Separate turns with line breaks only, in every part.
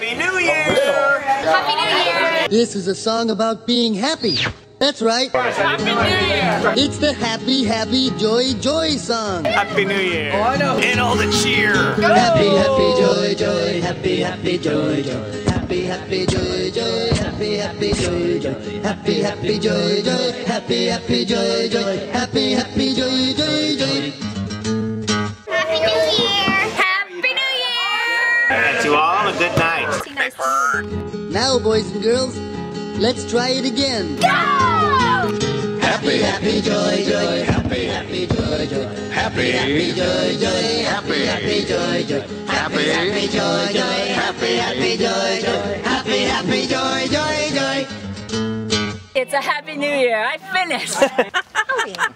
Happy New Year!
Happy New Year!
This is a song about being happy. That's right.
Happy New Year!
It's the happy, happy, joy, joy song.
Happy New Year! Oh, I know. And all the cheer.
Happy, happy, joy, joy, happy, happy, joy, joy. Happy, happy, joy, joy, happy, happy, joy, joy. Happy, happy, joy, joy, happy, happy, joy, joy. Happy, happy, joy, joy, joy.
Night.
Now, boys and girls, let's try it again.
Go!
Happy, happy, joy, joy, happy, happy, joy, joy. Happy, happy, joy, joy, happy, happy, joy, joy. Happy, happy, joy, joy, happy, happy, joy, joy. Happy, happy, joy, joy, joy.
It's a happy new year. I finished.
Oh,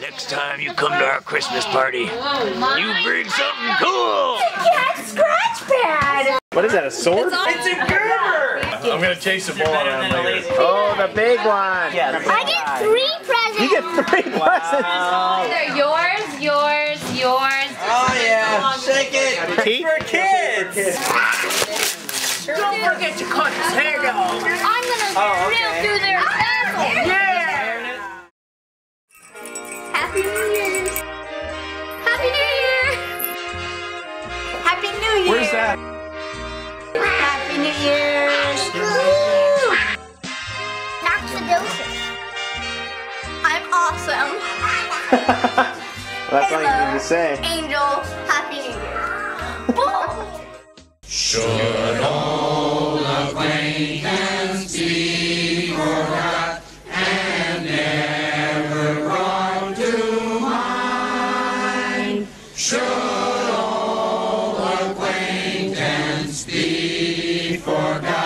Next time you come to our Christmas party, you bring something cool.
Yes, scratch pad!
What is that, a sword?
It's
a girder!
I'm gonna chase the ball around later.
Oh, the big one. Yeah,
I get three presents!
You get three presents.
They're yours, yours, yours.
Oh yeah, shake it.
Teeth?
For kids.
Don't forget to cut his hair off.
Oh, I'm gonna
Oh,
rip
okay.
through their asshole.
Yeah.
Happy New Year's! Happy Year's! Noxidosis. I'm awesome.
That's all you need to say.
Angel, Happy New Year.
For God.